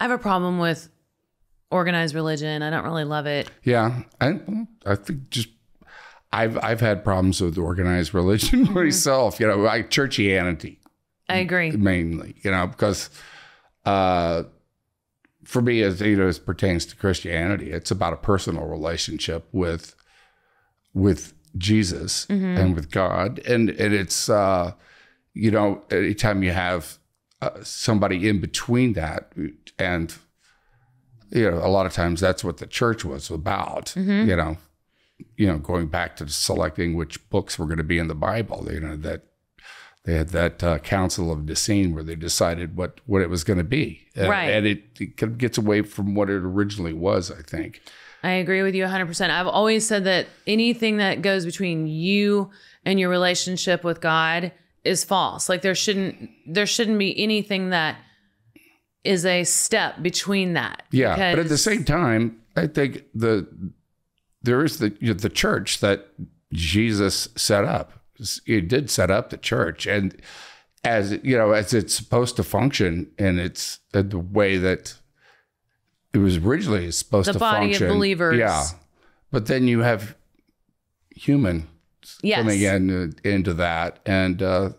I have a problem with organized religion. I don't really love it. Yeah, I I think just I've I've had problems with organized religion Mm-hmm. myself. You know, like churchianity I agree. mainly. You know, because uh, for me, as you know, as pertains to Christianity, it's about a personal relationship with with Jesus and with God, and and it's uh, you know, anytime you have uh, somebody in between that, and you know, a lot of times that's what the church was about. You know, you know, going back to selecting which books were going to be in the Bible. You know that they had that uh, Council of Nicene where they decided what what it was going to be, and, Right. And it, it kind of gets away from what it originally was. I think. I agree with you 100%. I've always said that anything that goes between you and your relationship with God is false. Like there shouldn't there shouldn't be anything that is a step between that. Yeah, but at the same time, I think the there is the you know, the church that Jesus set up. He did set up the church, and as you know, as it's supposed to function, and it's uh, the way that it was originally supposed The to body of function. believers. Yeah, but then you have human yes. coming in uh, into that, and uh,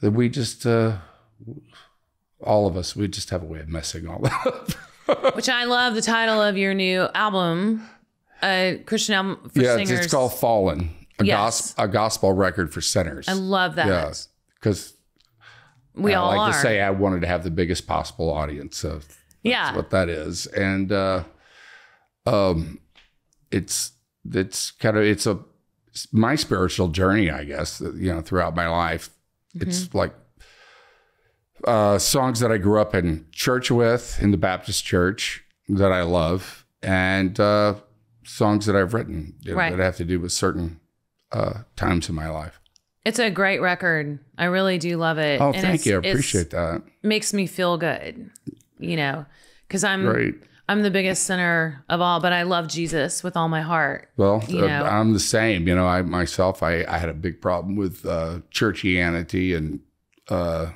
that we just uh, all of us we just have a way of messing all that up. Which I love the title of your new album, a Christian album for yeah, it's, singers. it's called Fallen, a, Yes. gos- a gospel record for sinners. I love that. yeah, because We I all like are. to say I wanted to have the biggest possible audience. So that's yeah. what that is, and uh, um, it's it's kind of it's a my spiritual journey, I guess. You know, throughout my life, it's Mm-hmm. like uh, songs that I grew up in church with in the Baptist church that I love, and uh, songs that I've written you know, Right. that have to do with certain uh, times in my life. It's a great record. I really do love it. Oh, And thank it's- you. I appreciate that. makes me feel good, you know, because I'm Great. I'm the biggest sinner of all, but I love Jesus with all my heart. Well, uh. I'm the same. You know, I myself, I, I had a big problem with uh, churchianity and, uh,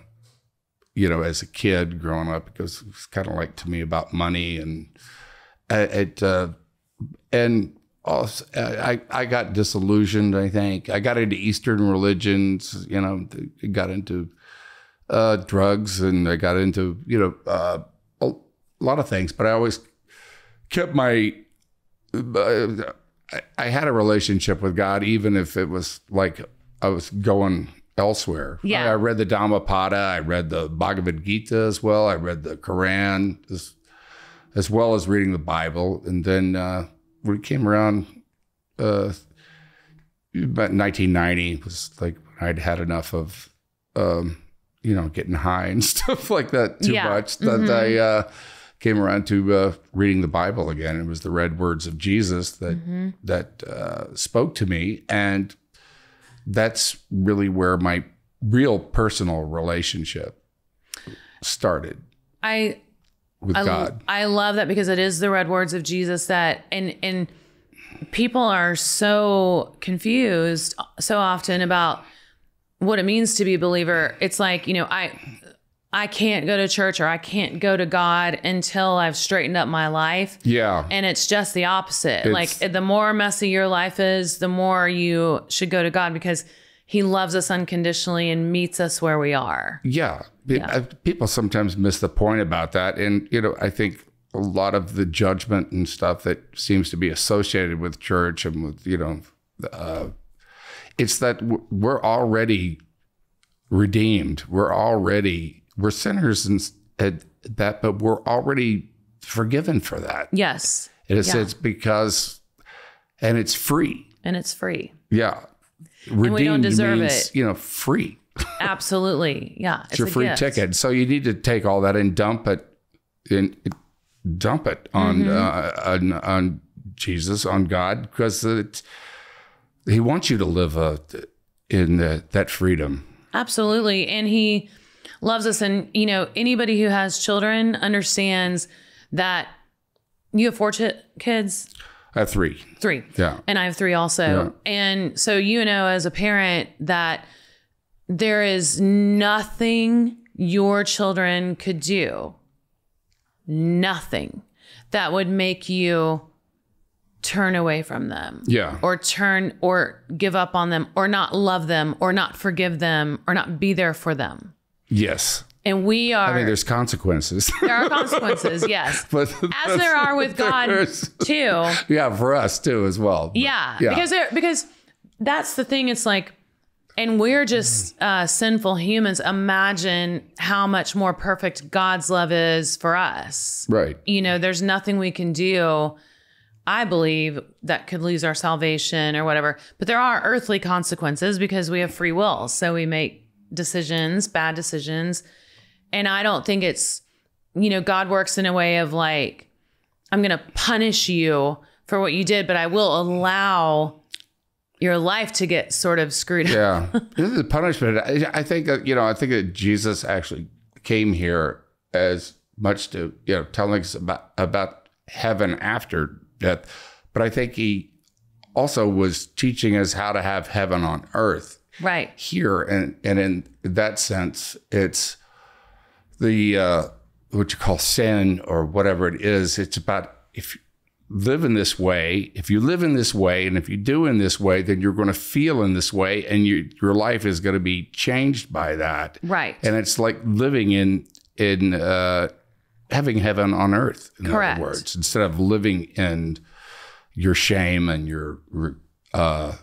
you know, as a kid growing up, because it was kind of like to me about money and uh, it, uh, and also, I, I got disillusioned. I think I got into Eastern religions. You know, got into uh, drugs and I got into you know uh, a lot of things. But I always kept my uh, I, had a relationship with God, even if it was like I was going elsewhere. Yeah. I, I read the Dhammapada, I read the Bhagavad Gita as well, I read the Quran as, as well as reading the Bible. And then uh, when it came around, uh, about 1990 It was like when I'd had enough of, um, you know, getting high and stuff like that too Yeah. much that I uh, came around to uh, reading the Bible again. It was the red words of Jesus that that uh, spoke to me, and that's really where my real personal relationship started I with I, God. I love that because it is the red words of Jesus that and and people are so confused so often about what it means to be a believer. It's like, you know, I I can't go to church or I can't go to God until I've straightened up my life. Yeah, And it's just the opposite. It's- like the more messy your life is, the more you should go to God because he loves us unconditionally and meets us where we are. Yeah. Uh, People sometimes miss the point about that. And, you know, I think a lot of the judgment and stuff that seems to be associated with church and with, you know, uh, it's that we're already redeemed. We're already, we're sinners and at that, but we're already forgiven for that. Yes. In a Yeah. sense, because, and it's free. And it's free. Yeah. we don't Redeemed deserve means, it. you know, free. Absolutely. Yeah. It's It's your a free gift. ticket. So you need to take all that and dump it in dump it on Mm-hmm. uh, on, on Jesus, on God, because it's He wants you to live uh, in the, that freedom. Absolutely. And he loves us. And, you know, anybody who has children understands that you have four chi- kids, I have three. three. Yeah. And I have three also. And so you know, as a parent, that there is nothing your children could do nothing that would make you turn away from them Yeah. or turn or give up on them or not love them or not forgive them or not be there for them. Yes. And we are I mean, there's consequences. there are consequences, yes. but As there are with God too. Yeah, for us too, as well. Yeah, yeah. because there, because that's the thing. It's like, and we're just uh, sinful humans. Imagine how much more perfect God's love is for us. right. You know, there's nothing we can do. I believe that could lose our salvation or whatever. But there are earthly consequences because we have free will. So we make decisions, bad decisions. And I don't think it's, you know, God works in a way of like, I'm going to punish you for what you did, but I will allow your life to get sort of screwed up. Yeah. this is punishment. I, I think that, you know, I think that Jesus actually came here as much to, you know, telling us about, about heaven after death. But I think he also was teaching us how to have heaven on earth Right. here. And, and in that sense, it's the, uh, what you call sin or whatever it is. It's about if you live in this way, if you live in this way, and if you do in this way, then you're going to feel in this way, and you, your life is going to be changed by that. Right. And it's like living in in uh, having heaven on earth. In Correct. other words, instead of living in your shame and your uh,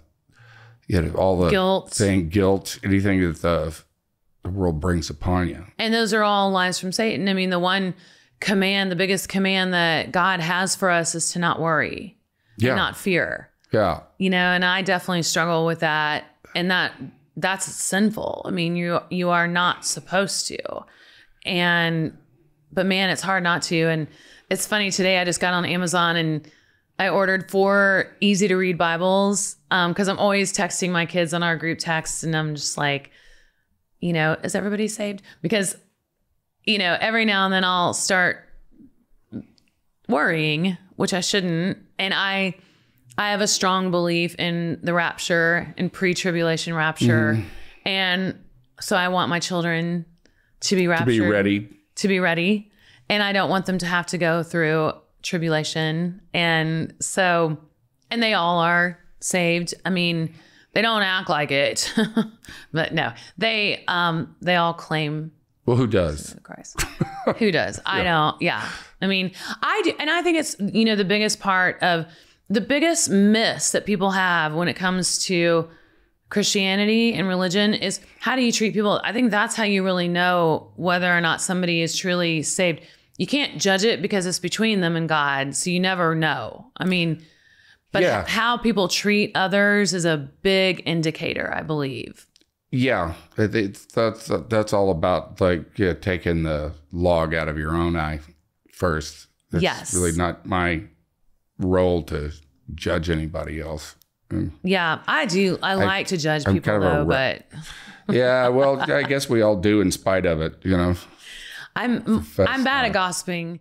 you know all the Guilt. thing, guilt, anything that the, the world brings upon you. And those are all lies from Satan. I mean, the one command, the biggest command that God has for us is to not worry, Yeah, and not fear. yeah, You know, and I definitely struggle with that. And that that's sinful. I mean, you you are not supposed to. And but man, it's hard not to. And it's funny today. I just got on Amazon and I ordered four easy to read Bibles um, because I'm always texting my kids on our group text, and I'm just like, you know, is everybody saved? Because you know, every now and then I'll start worrying, which I shouldn't, and I. I have a strong belief in the rapture and pre-tribulation rapture, mm-hmm. and so I want my children to be raptured to be ready. to be ready and i don't want them to have to go through tribulation and so and they all are saved i mean they don't act like it but no they um they all claim Well, who does? christ who does i don't yeah i mean i do and i think it's you know the biggest part of the biggest miss that people have when it comes to Christianity and religion is how do you treat people? I think that's how you really know whether or not somebody is truly saved. You can't judge it because it's between them and God, so you never know. I mean, but Yeah. how people treat others is a big indicator, I believe. Yeah, it, it's that's that's all about like yeah, taking the log out of your own eye first. It's Yes. really not my role to judge anybody else. Mm. Yeah, I do. I, like to judge I'm people kind of a though, re- but Yeah, well, I guess we all do in spite of it, you know. I'm I'm bad at gossiping.